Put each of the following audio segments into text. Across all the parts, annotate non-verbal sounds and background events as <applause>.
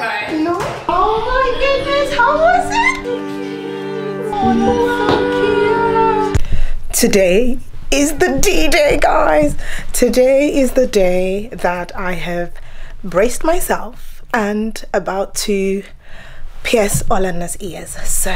No. Oh my goodness, how was it? Oh. Today is the D-Day, guys. Today is the day that I have braced myself and about to pierce Olanna's ears. So,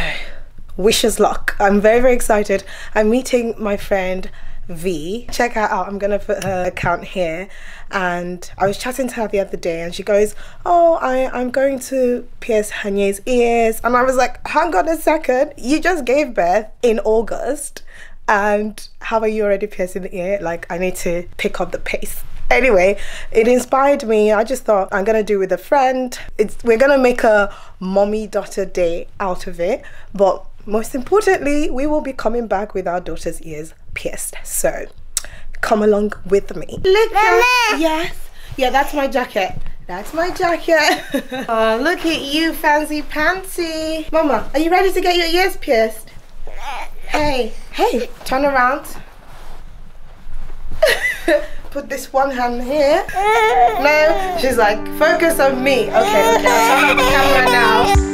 wish us luck. I'm very, very excited. I'm meeting my friend V. Check her out. I'm gonna put her account here. And I was chatting to her the other day, and she goes, "Oh, I I'm going to pierce Hanye's ears." And I was like, "Hang on a second. You just gave birth in August, and how are you already piercing the ear? Like, I need to pick up the pace." Anyway, it inspired me. I just thought I'm gonna do with a friend. It's we're gonna make a mommy daughter day out of it, but most importantly, we will be coming back with our daughter's ears pierced. So come along with me. Look at yes. Yeah, that's my jacket. That's my jacket. oh, <laughs> look at you, fancy pantsy. Mama, are you ready to get your ears pierced? Hey, hey, turn around. <laughs> Put this one hand here. No, she's like, focus on me. Okay, okay, I'll turn on the camera now.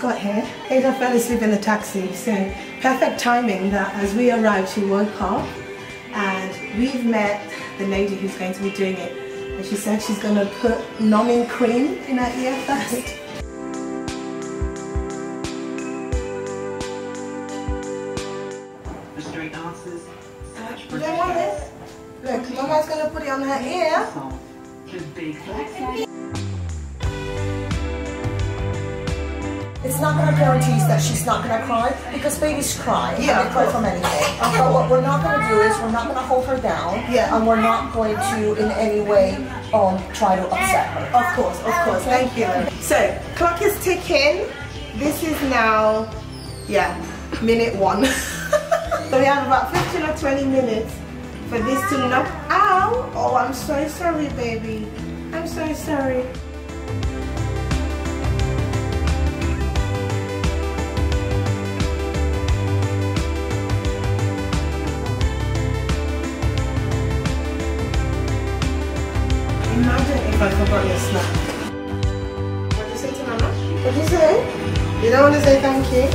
Got here. Ada fell asleep in the taxi, so perfect timing that as we arrived, she woke up and we've met the lady who's going to be doing it. And she said she's going to put numbing cream in her ear first. The straight answers. You don't want this? Look, Mama's going to put it on her ear. It's not going to guarantee that she's not going to cry because babies cry. Yeah, they cry from anything. But what we're not going to do is we're not going to hold her down. Yeah. And we're not going to in any way um try to upset her. Of course, of course. Thank you. So clock is ticking. This is now, yeah, minute one. <laughs> so we have about 15 or 20 minutes for this to knock out. Oh, I'm so sorry, baby. I'm so sorry. I forgot your snack. What did you say to Mama? What did you say? You don't want to say thank you?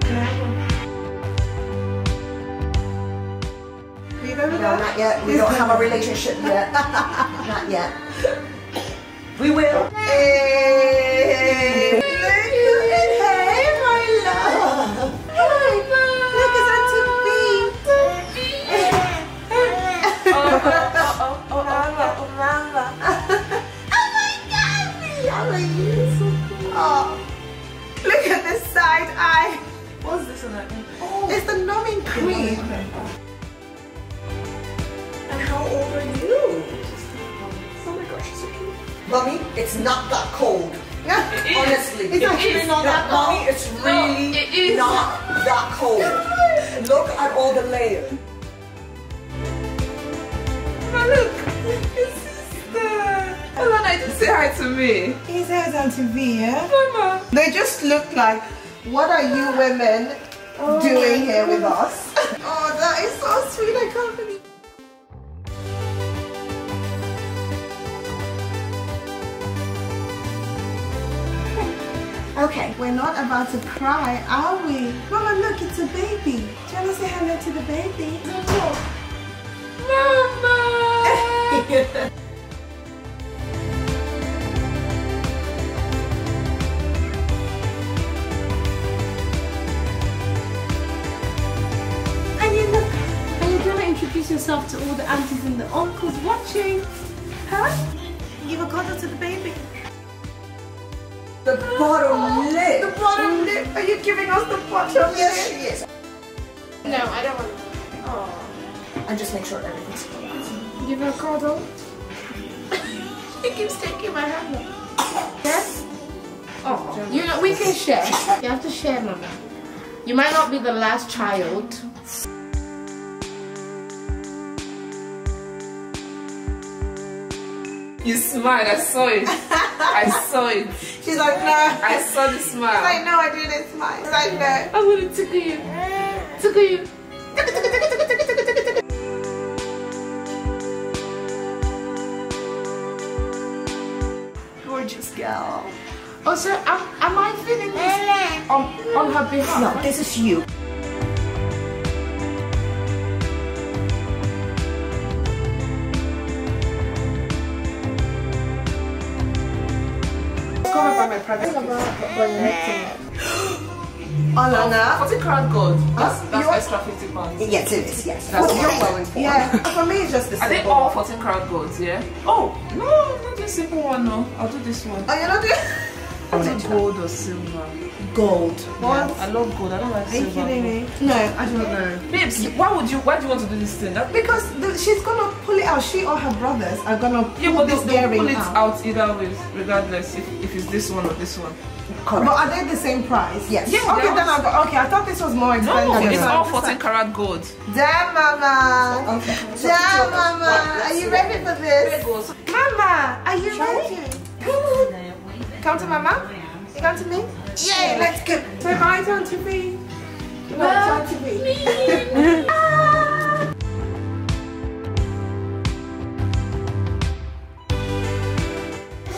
Can I have one? Will you go with No, not yet. We don't have a relationship yet. <laughs> not yet. We will. Hey! B, you? So cool. Oh, look at this side eye. What's this one? Oh, it's the numbing cream. And how old are you? Oh my gosh, so cute. Mommy, it's not that cold. <laughs> Honestly. It's actually not that Mommy, cold. it's really it is. not that cold. <laughs> Look at all the layers. Olanna, just say hi to me. He says Auntie V, yeah? Mama. They just look like, what are you women oh doing here with us? <laughs> Oh, that is so sweet. I can't believe Okay, we're not about to cry, are we? Mama, look, it's a baby. Do you want to say hello to the baby? Mama. The bottom oh, lip. The bottom lip. Are you giving us the bottom Yes, lip? she is. No, I don't want to. Oh. And just make sure everything's good. to. Give her a cuddle. <laughs> he keeps taking my hand. Yes? Oh, you know, we can share. You have to share, Mama. You might not be the last child. You smiled. I saw it. I saw it. She's like, no. I saw the smile. She's Like, no, I didn't smile. She's like, no. I'm gonna tickle you. Tickle you. Gorgeous girl. Also, am, am I feeling this on, on her behalf? No, this is you. Covered by my private. <gasps> Olanna. 40 karat gold. That's, Uh, that's extra 50 pounds. Yes, it is. Yes. That's what what you're I'm going for. Yeah, <laughs> for me it's just the simple. Are they all 14 karat golds, yeah? Oh, no, not the simple one, no. I'll do this one. Oh, you're not doing Is it gold or silver? gold. Yeah, I love gold. I don't like Are you kidding me? No, I don't know. Babes, why would you? Why do you want to do this thing? Because the, she's gonna pull it out. She or her brothers are gonna yeah, but this they'll, pull it out. out either way, regardless if, if it's this one or this one. Correct. But are they the same price? Yes. Yeah, Okay, then I got, okay. I thought this was more expensive. No, it's all 14 karat gold. Damn, mama. Okay. Damn, two of us. mama. Are you ready for this? Mama, are you ready? Come on. Come to mama. You come to me? Yay, let's go. Say bye to Auntie V. No, to Auntie V.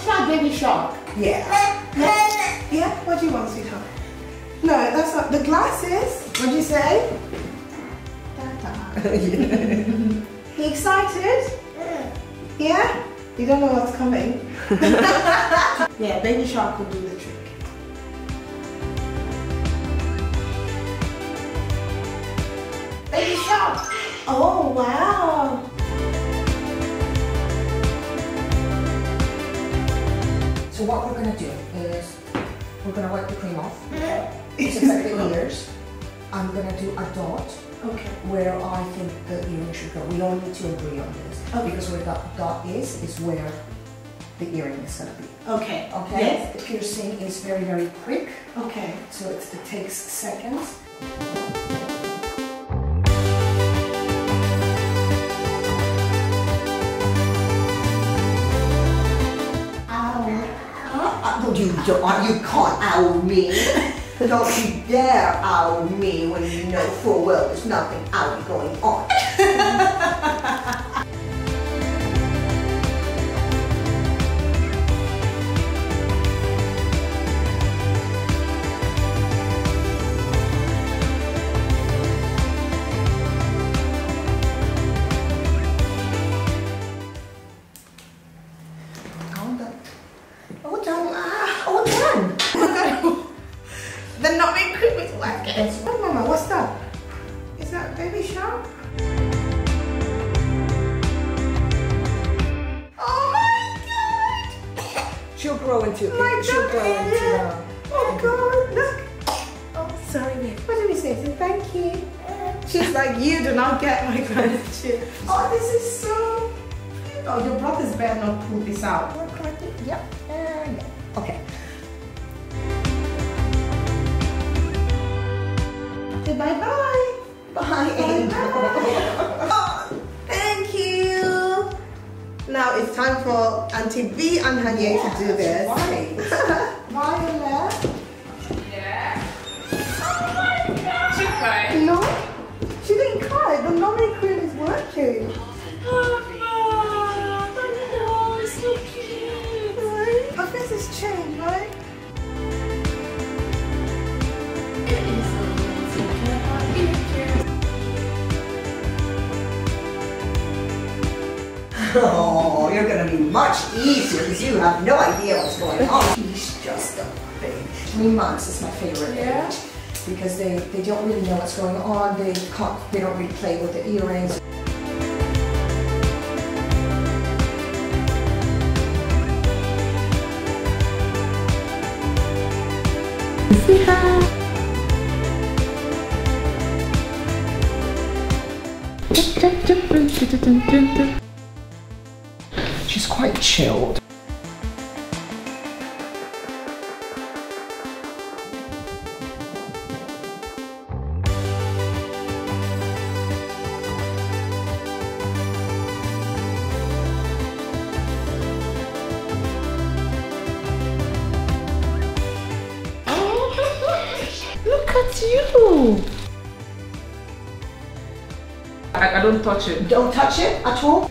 Shark, baby shark. Yeah. Yeah, what do you want, sweetheart? No, that's not the glasses. What'd you say? <laughs> Tata. You excited? Yeah? You don't know what's coming? <laughs> <laughs> yeah, baby shark will do the trick. Baby shark! Oh, wow! So what we're gonna do is we're gonna wipe the cream off. To protect the ears. I'm gonna do a dot Okay. where I think the earring should go. We all need to agree on this. Okay. Because where that dot is, is where the earring is gonna be. Okay. Okay? Yes. The piercing is very, very quick, Okay. so it, it takes seconds. You uh, you can't ow me. <laughs> Don't you dare ow me when you know full well there's nothing owie going on. <laughs> She'll grow into My she'll grow into uh, Oh god, look! Oh, sorry, babe. What did we say? Say thank you. She's like, you do not get my gratitude. Oh, this is so. Oh, your brothers better not pull this out. Yep. Uh, yeah. Okay. Say bye bye. Bye, Angel. Oh, it's time for Auntie V and Hanye to do this. Why? Violet. <laughs> Yeah. Oh my god. She cried. No, she didn't cry. The numbing cream is working. Oh no. Oh, it's so cute. Right? Her face has changed, right? <laughs> Oh, you're gonna be much easier because you have no idea what's going on. He's just a baby. Three months is my favorite Yeah. age because they, they don't really know what's going on. They can't, they don't really play with the earrings. She's quite chilled. <laughs> Look at you! I, I, don't touch it. Don't touch it at all?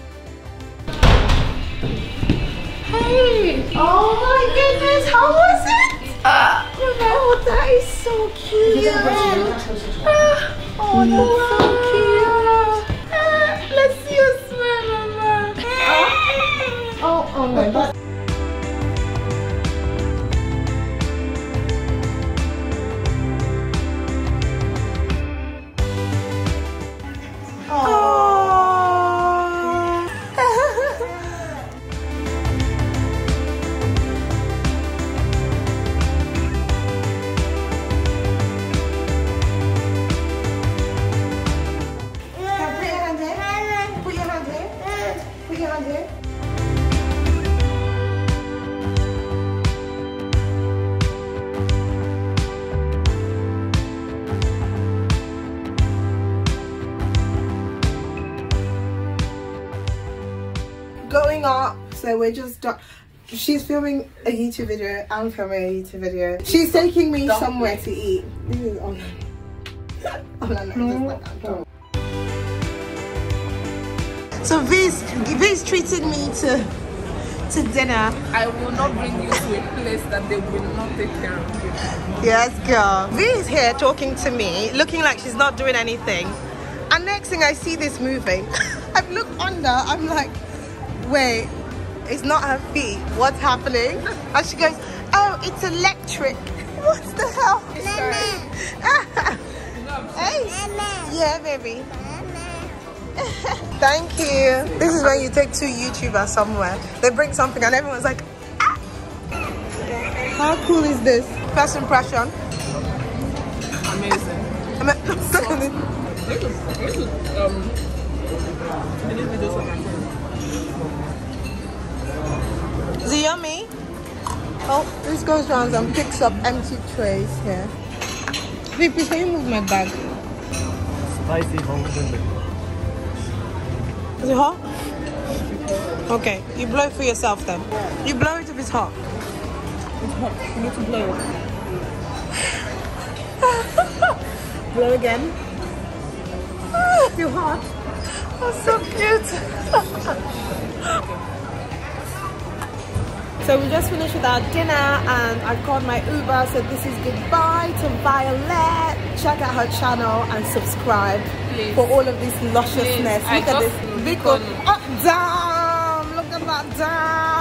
Oh my goodness, how was it? Uh, oh, that is so cute. Ah, oh, so we're just done. She's filming a YouTube video. I'm filming a YouTube video. She's taking me somewhere to eat. This is on. No, no, like. So V's V's treated me to to dinner. I will not bring you to a place that they will not take care of you. Yes, girl. V is here talking to me, looking like she's not doing anything. And next thing I see this moving. <laughs> I've looked under, I'm like, wait, it's not her feet. What's happening? And she goes, oh, it's electric. <laughs> What the hell? hey. Yeah, baby. <laughs> Thank you. This is when you take two YouTubers somewhere. They bring something and everyone's like, ah. How cool is this? First impression. Amazing. I mean, look at it. This is, this is, um, Is it yummy? Oh, this goes around and picks up empty trays here. Vic, please can you move my bag? Spicy hong Is it hot? Okay, you blow it for yourself then. You blow it if it's hot. It's hot. You need to blow it. <laughs> Blow again. Ah. You're hot. That's so cute. <laughs> so we just finished with our dinner and I called my Uber. So this is goodbye to Violet. Check out her channel and subscribe Please. for all of this lusciousness. Please, I Look at this. on- oh, damn! Look at that, damn!